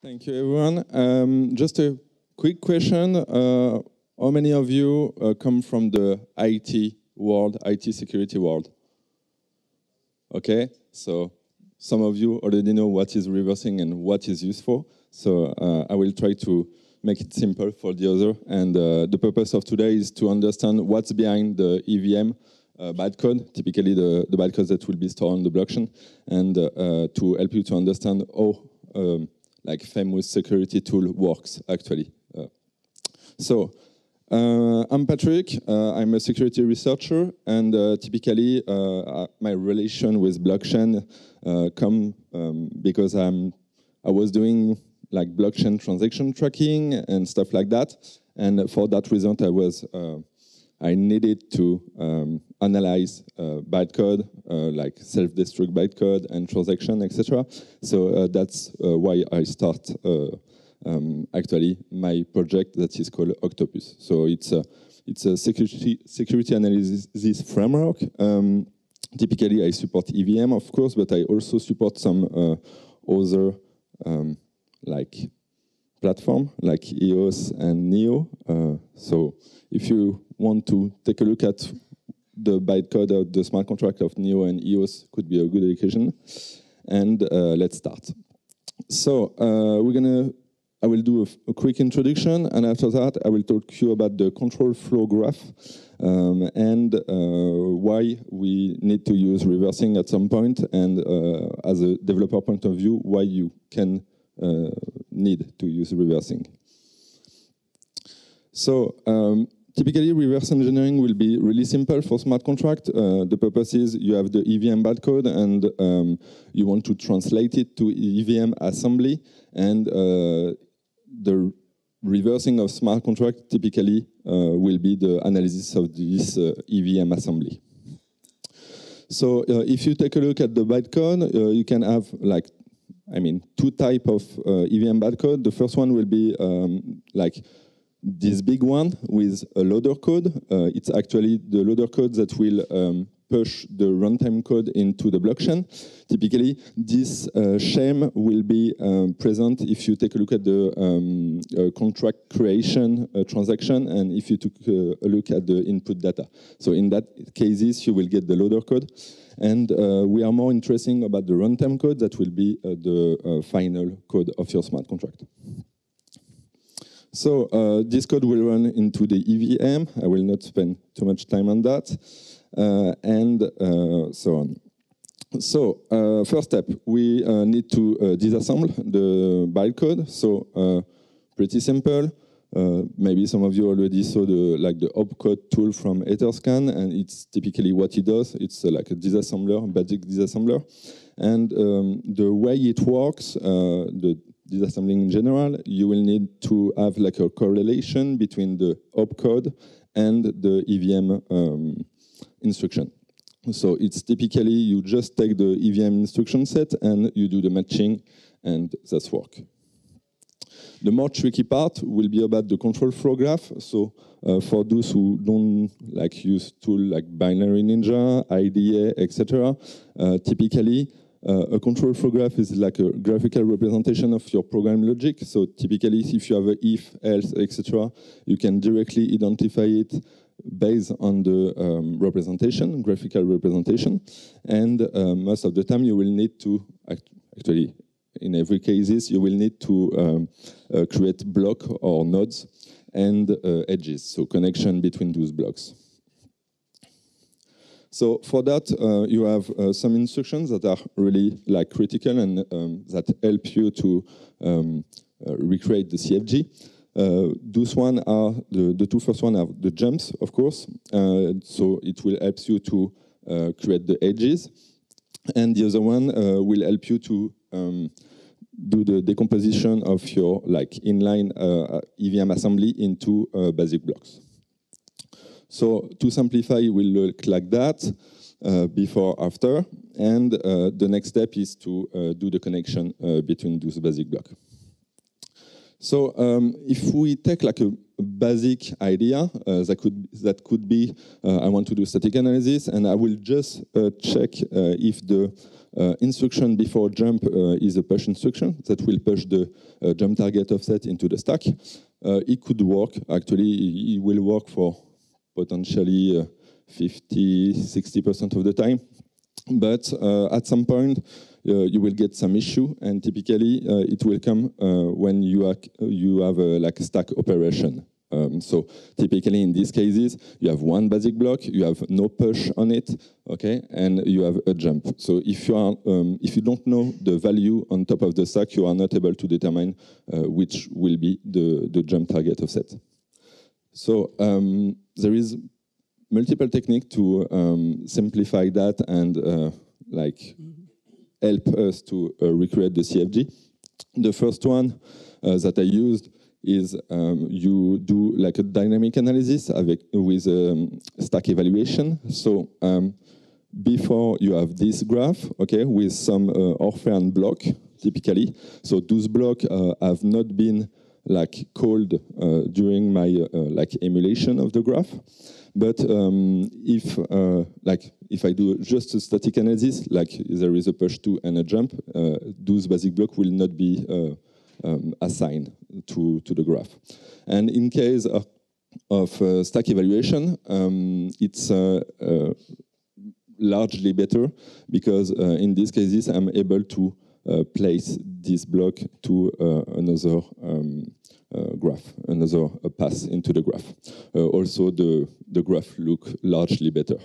Thank you, everyone. Um, just a quick question. Uh, how many of you uh, come from the IT world, IT security world? Okay, so some of you already know what is reversing and what is useful. So uh, I will try to make it simple for the other. And uh, the purpose of today is to understand what's behind the EVM uh, bytecode, typically the, the bytecode that will be stored on the blockchain, and uh, to help you to understand how um, like famous security tool works actually. Uh, so uh, I'm Patrick. Uh, I'm a security researcher, and uh, typically uh, my relation with blockchain uh, come um, because I'm I was doing like blockchain transaction tracking and stuff like that, and for that reason I was I needed to um, analyze uh, bytecode, uh, like self-destruct bytecode and transaction, etc. So uh, that's uh, why I start uh, um, actually my project that is called Octopus. So it's a it's a security security analysis framework. Um, typically, I support EVM, of course, but I also support some uh, other um, like platform like EOS and Neo. so if you want to take a look at the bytecode of the smart contract of Neo and EOS could be a good education. And uh, let's start. So uh, we're gonna, I will do a, a, quick introduction, and after that I will talk to you about the control flow graph um, and uh, why we need to use reversing at some point, and uh, as a developer point of view, why you can uh, need to use reversing. So um, Typically, reverse engineering will be really simple for smart contract. Uh, the purpose is you have the EVM bytecode and um, you want to translate it to EVM assembly. And uh, the reversing of smart contract typically uh, will be the analysis of this uh, EVM assembly. So uh, if you take a look at the bytecode, uh, you can have like, I mean, two type of EVM bytecode. The first one will be um, like this big one with a loader code. Uh, it's actually the loader code that will um, push the runtime code into the blockchain. Typically, this uh, shame will be um, present if you take a look at the um, uh, contract creation uh, transaction and if you took uh, a look at the input data. So in that cases, you will get the loader code. And uh, we are more interested about the runtime code that will be the final code of your smart contract. So uh, this code will run into the EVM. I will not spend too much time on that, uh, and uh, so on. So uh, first step, we uh, need to uh, disassemble the bytecode. So pretty simple. maybe some of you already saw the like the opcode tool from Etherscan, and it's typically what it does. It's like a disassembler, basic disassembler, and um, the way it works, the disassembling in general, you will need to have like a correlation between the opcode and the EVM um, instruction. So it's typically you just take the EVM instruction set and you do the matching and that's work. The more tricky part will be about the control flow graph. So uh, for those who don't like use tool like Binary Ninja, IDA, etc., uh, typically uh, a control flow graph is like a graphical representation of your program logic. So typically, if you have a if, else, etc., you can directly identify it based on the um, representation, graphical representation. And uh, most of the time, you will need to act actually, in every cases, you will need to um, uh, create block or nodes and uh, edges, so connection between those blocks. So for that, uh, you have uh, some instructions that are really like critical and um, that help you to um, uh, recreate the CFG. Uh, those one are the, the two first one are the jumps, of course. Uh, so it will help you to uh, create the edges, and the other one will help you to um, do the decomposition of your like inline EVM assembly into basic blocks. So to simplify, it will look like that uh, before, after. And uh, the next step is to uh, do the connection between those basic blocks. So um, if we take like a basic idea uh, that could that could be uh, I want to do static analysis and I will just uh, check if the instruction before jump is a push instruction that will push the jump target offset into the stack. it could work actually. It will work for potentially 50, 60% of the time. But at some point, uh, you will get some issue, and typically uh, it will come uh, when you, are, you have a, like stack operation. Um, so typically in these cases, you have one basic block, you have no push on it, okay, and you have a jump. So if you are, um, if you don't know the value on top of the stack, you are not able to determine uh, which will be the, the jump target offset. So um, there is multiple technique to um, simplify that and uh, like help us to uh, recreate the CFG. The first one uh, that I used is um, you do like a dynamic analysis avec, with um, stack evaluation. So um, before you have this graph, okay, with some uh, Orphean block, typically. So those blocks uh, have not been like called uh, during my uh, like emulation of the graph. But um, if uh, like if I do just a static analysis, like there is a push to and a jump, those basic blocks will not be um, assigned to, to the graph. And in case of, of uh, stack evaluation, um, it's uh, uh, largely better because in these cases I'm able to place this block to uh, another um, graph, another path into the graph. also, the, the graph look largely better.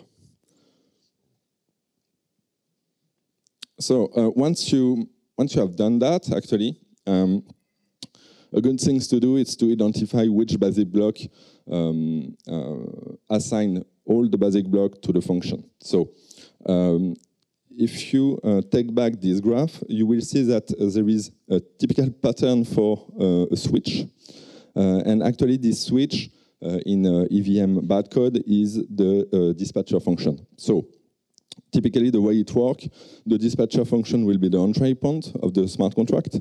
So once you once you have done that, actually, um, a good thing to do is to identify which basic block um, uh, assign all the basic block to the function. So um, if you uh, take back this graph, you will see that uh, there is a typical pattern for uh, a switch. Uh, and actually this switch uh, in EVM bytecode is the dispatcher function. So typically the way it works, the dispatcher function will be the entry point of the smart contract.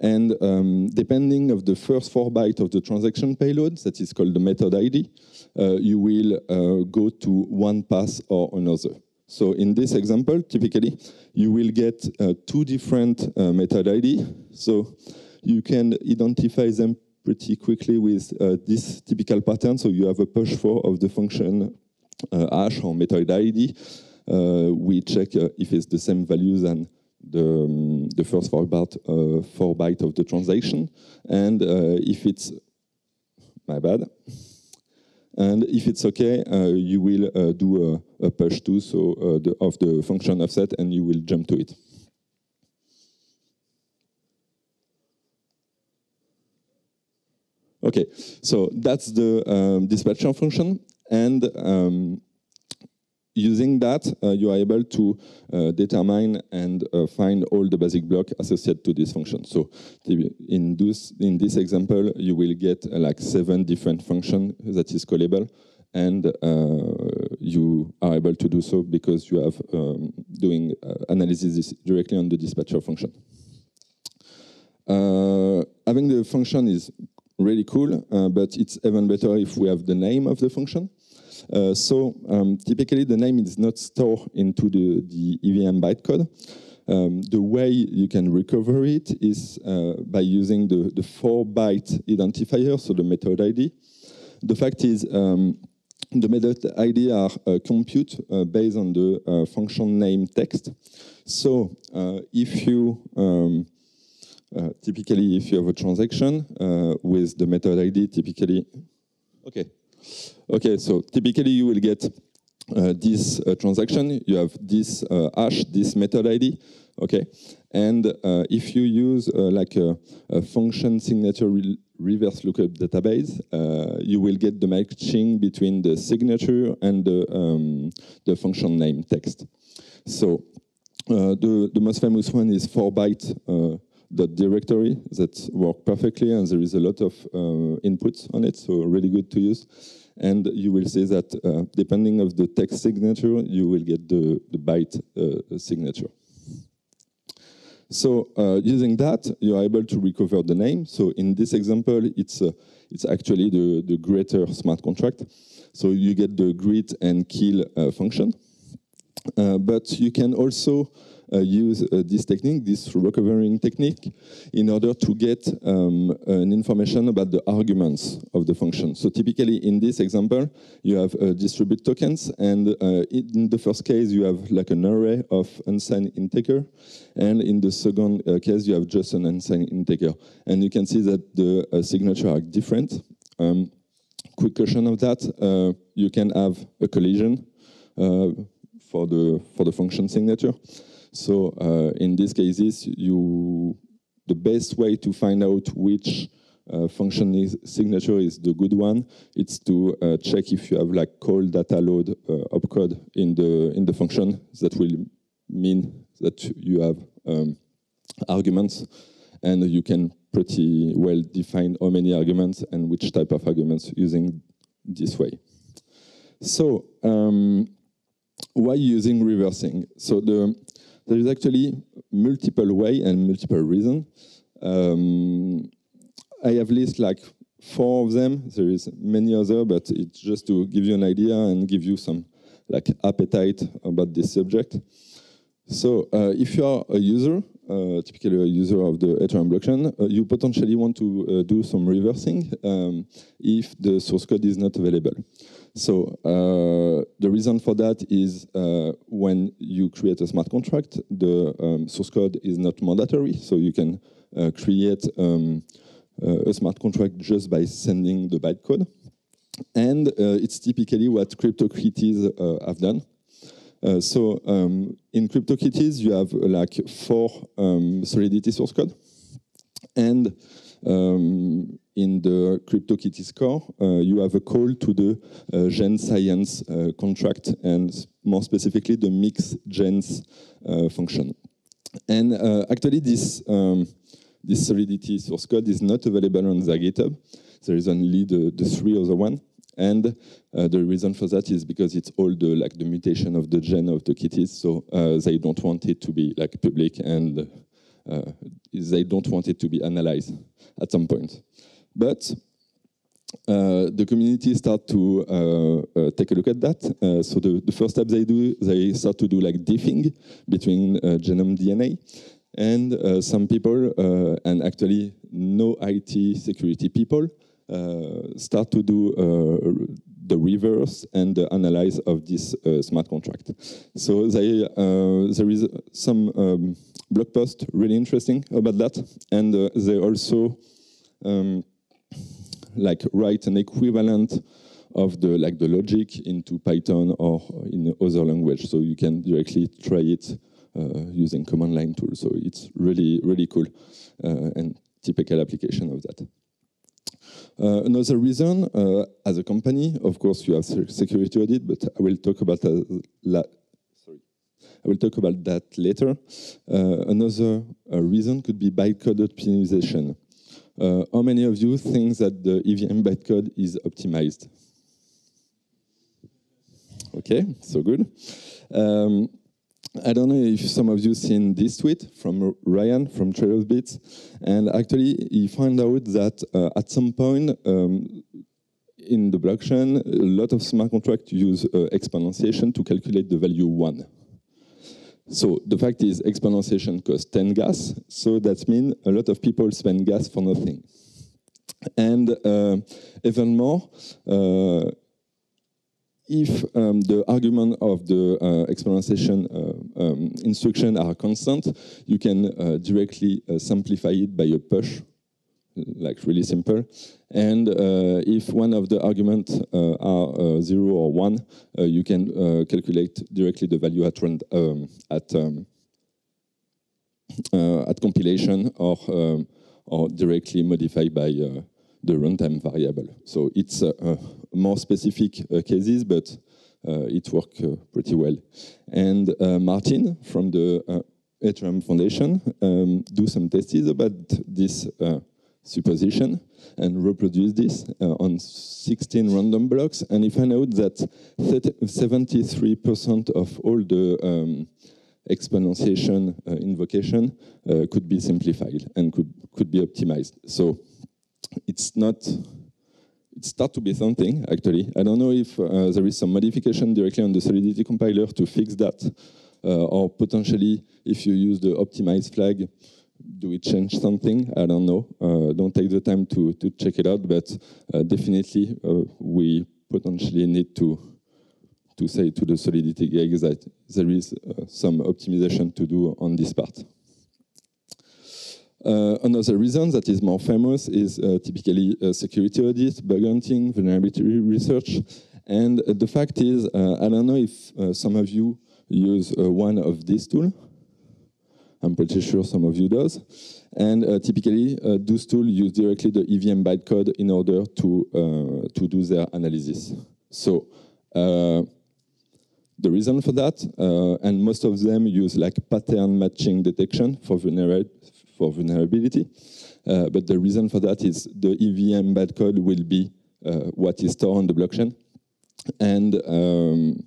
And um, depending of the first four bytes of the transaction payload, that is called the method ID, uh, you will uh, go to one path or another. So in this example, typically, you will get uh, two different uh, method ID. So you can identify them pretty quickly with uh, this typical pattern. So you have a push for of the function uh, hash or method ID. we check if it's the same value than the, um, the first four byte, uh, four byte of the transaction. And uh, if it's, my bad, and if it's okay, uh, you will uh, do a, a, push to so uh, the, of the function offset, and you will jump to it. Okay, so that's the um, dispatcher function, and um, using that, uh, you are able to uh, determine and uh, find all the basic block associated to this function. So in this, in this example, you will get like seven different functions that is callable and you are able to do so because you have um, doing analysis directly on the dispatcher function. having the function is really cool, uh, but it's even better if we have the name of the function. Uh, so um, typically the name is not stored into the, the EVM bytecode. Um, the way you can recover it is uh, by using the, the four byte identifier, so the method ID. The fact is, um, the method ID are uh, compute uh, based on the uh, function name text. So uh, if you um, typically if you have a transaction with the method ID, typically, okay, Okay, so typically you will get uh, this uh, transaction, you have this uh, hash, this method ID, okay? And uh, if you use uh, like a, a, function signature re reverse lookup database, uh, you will get the matching between the signature and the, um, the function name text. So the, the most famous one is 4 byte dot directory that work perfectly and there is a lot of inputs on it, so really good to use and you will see that uh, depending of the text signature, you will get the, the byte uh, signature. So uh, using that, you are able to recover the name. So in this example, it's uh, it's actually the, the greeter smart contract. So you get the greet and kill uh, function. Uh, but you can also uh, use uh, this technique, this recovering technique, in order to get um, an information about the arguments of the function. So typically in this example, you have uh, distribute tokens, and uh, in the first case, you have like an array of unsigned integer, and in the second uh, case, you have just an unsigned integer. And you can see that the uh, signature are different. Um, quick question of that, you can have a collision for the for the function signature. So uh, in these cases, you the best way to find out which uh, function is, signature is the good one. It's to uh, check if you have like call data load uh, opcode in the in the function. That will mean that you have um, arguments, and you can pretty well define how many arguments and which type of arguments using this way. So um, why using reversing? So the there is actually multiple way and multiple reason. Um, I have list like four of them. There is many other, but it's just to give you an idea and give you some like appetite about this subject. So uh, if you are a user, uh, typically a user of the Ethereum blockchain, uh, you potentially want to uh, do some reversing um, if the source code is not available. So uh, the reason for that is uh, when you create a smart contract, the um, source code is not mandatory. So you can create um, a smart contract just by sending the bytecode. And it's typically what CryptoKitties have done. So um, in CryptoKitties, you have like four um, Solidity source code. And um, in the CryptoKitties core, uh, you have a call to the uh, GeneScience uh, contract and more specifically the mix gens uh, function. And uh, actually this, um, this Solidity source code is not available on the GitHub. There is only the, the three other one. And uh, the reason for that is because it's all the like the mutation of the gen of the kitties, so they don't want it to be like public and they don't want it to be analyzed at some point. But uh, the community start to uh, uh, take a look at that. Uh, so the, the, first step they do, they start to do like diffing between uh, genome DNA. And uh, some people, and actually no IT security people, start to do the reverse and the analyze of this smart contract. So they, there is some um, blog post really interesting about that. And they also um, like write an equivalent of the like the logic into Python or in other language. So you can directly try it uh, using command line tools. So it's really really cool uh, and typical application of that. Uh, another reason, uh, as a company, of course, you have security audit, but I will talk about uh, sorry, I will talk about that later. Uh, another reason could be bytecode optimization. Uh, how many of you think that the EVM bytecode is optimized? Okay, so good. Um, I don't know if some of you seen this tweet from Ryan from Trail of Bits, and actually he found out that uh, at some point um, in the blockchain, a lot of smart contracts use uh, exponentiation to calculate the value one. So the fact is exponentiation costs 10 gas, so that means a lot of people spend gas for nothing. And uh, even more, uh, if um, the argument of the uh, exponentiation uh, um, instruction are constant, you can uh, directly uh, simplify it by a push like really simple. And uh, if one of the arguments uh, are zero or one, you can calculate directly the value at um, at um, at compilation or um, or directly modify by the runtime variable. So it's more specific cases, but it works pretty well. And Martin from the Ethereum Foundation um, do some tests about this supposition and reproduce this uh, on 16 random blocks. And he found out that 73% of all the um, exponentiation uh, invocation uh, could be simplified and could, could be optimized. So it's not, it starts to be something, actually. I don't know if uh, there is some modification directly on the Solidity compiler to fix that, uh, or potentially if you use the optimized flag, do we change something? I don't know. Uh, don't take the time to, to check it out, but uh, definitely we potentially need to to say to the Solidity gigs that there is uh, some optimization to do on this part. Uh, another reason that is more famous is uh, typically security audit, bug hunting, vulnerability research. And the fact is, I don't know if some of you use one of these tools. I'm pretty sure some of you does. And uh, typically, uh, those tools use directly the EVM bytecode in order to, uh, to do their analysis. So the reason for that, uh, and most of them use like pattern matching detection for, vulner for vulnerability. Uh, but the reason for that is the EVM bytecode will be uh, what is stored on the blockchain. And, um,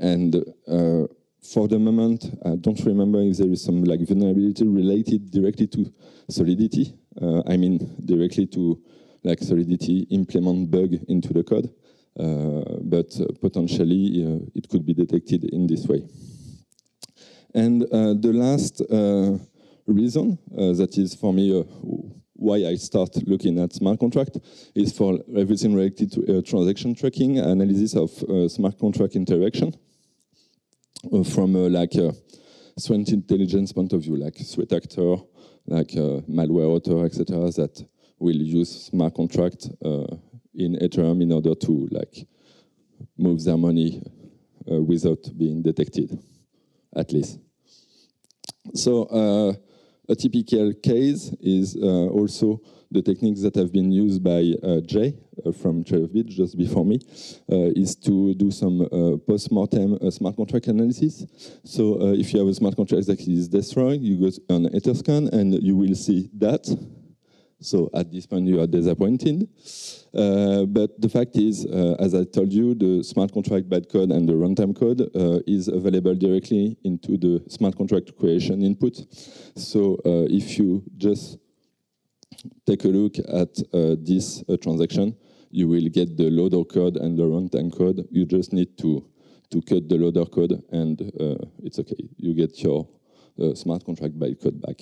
and uh, for the moment, I don't remember if there is some like vulnerability related directly to Solidity. Uh, I mean, directly to like Solidity implement bug into the code. Uh, but potentially uh, it could be detected in this way. And the last reason that is for me why I start looking at smart contract is for everything related to uh, transaction tracking, analysis of uh, smart contract interaction uh, from like a threat intelligence point of view, like threat actor, like malware author, etc., that will use smart contract in Ethereum in order to like move their money uh, without being detected, at least. So uh, a typical case is uh, also the techniques that have been used by uh, Jay uh, from Trail of Bit just before me, is to do some post-mortem smart contract analysis. So if you have a smart contract that is destroyed, you go on Etherscan and you will see that so at this point, you are disappointed. Uh, but the fact is, uh, as I told you, the smart contract bytecode and the runtime code uh, is available directly into the smart contract creation input. So uh, if you just take a look at uh, this uh, transaction, you will get the loader code and the runtime code. You just need to, to cut the loader code and it's okay. You get your smart contract bytecode back.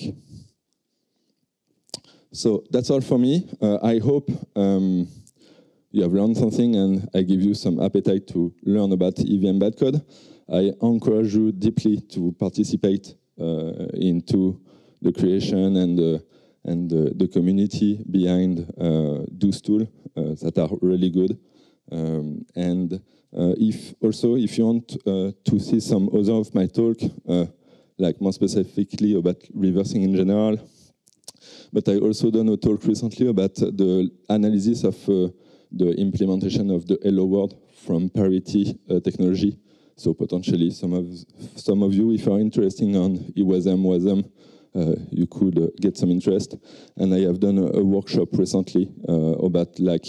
So that's all for me. Uh, I hope um, you have learned something and I give you some appetite to learn about EVM bytecode. I encourage you deeply to participate uh, into the creation and the, and the, the community behind uh, those tools uh, that are really good. Um, and uh, if also if you want uh, to see some other of my talk, like more specifically about reversing in general, but I also done a talk recently about the analysis of uh, the implementation of the Hello World from Parity uh, technology. So potentially some of some of you, if you are interested on EWASM, WASM, uh, you could uh, get some interest. And I have done a, a workshop recently uh, about like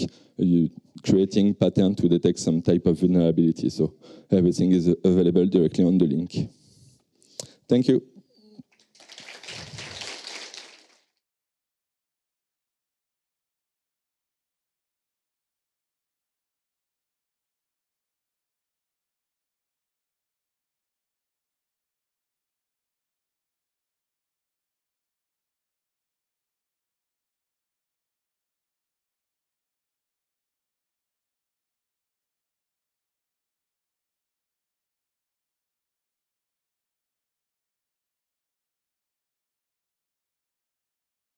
creating pattern to detect some type of vulnerability. So everything is available directly on the link. Thank you.